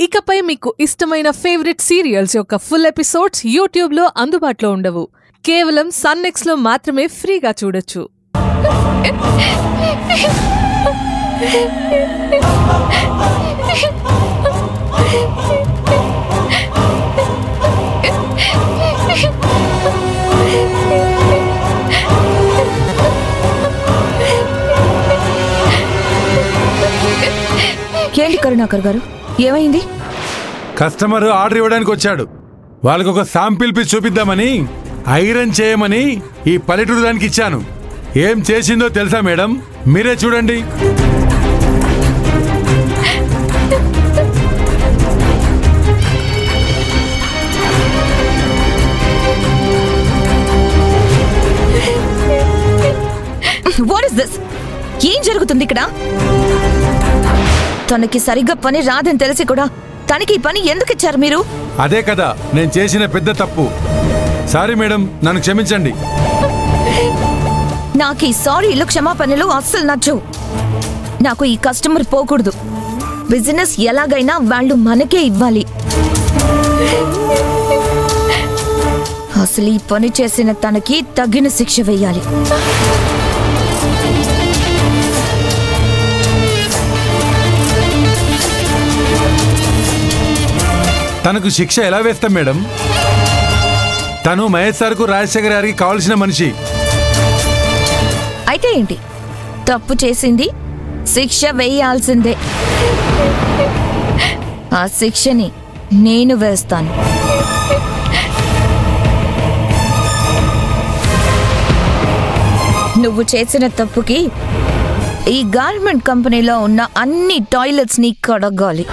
ఇకపై మీకు ఇష్టమైన ఫేవరెట్ సీరియల్స్ యొక్క ఫుల్ ఎపిసోడ్స్ యూట్యూబ్లో అందుబాటులో ఉండవు. కేవలం సన్నెక్స్లో మాత్రమే ఫ్రీగా చూడొచ్చు. ఏంటి కరుణాకర్ గారు? ఏమైంది? కస్టమర్ ఆర్డర్ ఇవ్వడానికి వచ్చాడు. వాళ్ళకి ఒక శాంపిల్ పీస్ చూపిద్దామని ఐరన్ చేయమని ఈ పల్లెటూరు దానికి ఇచ్చాను. ఏం చేసిందో తెలుసా మేడం? మీరే చూడండి. వాట్ ఇస్ దిస్ ఏం జరుగుతుంది ఇక్కడ? తనకి సరిగ్గా పని రాదని తెలిసి కూడా తనకి ఈ పని ఎందుకు ఇచ్చారు మీరు? అదే కదా నేను చేసిన పెద్ద తప్పు. సారీ మేడం నన్ను క్షమించండి. నాకు ఈ సారీలు క్షమాపణలు అస్సలు నచ్చవు. నాకు ఈ కస్టమర్ పోకూడదు. బిజినెస్ ఎలాగైనా వాళ్ళు మనకే ఇవ్వాలి. అసలు ఈ పని చేసిన తనకి తగిన శిక్ష వేయాలి. తనకు శిక్ష ఎలా వేస్తాం మేడం? తను మహేష్ సార్కు రాజశేఖర్ గారికి కావాల్సిన మనిషి. అయితే ఏంటి? తప్పు చేసింది శిక్ష వేయాల్సిందే. ఆ శిక్షని నేను వేస్తాను. నువ్వు చేసిన తప్పుకి ఈ గార్మెంట్ కంపెనీలో ఉన్న అన్ని టాయిలెట్స్ని కడగాలి.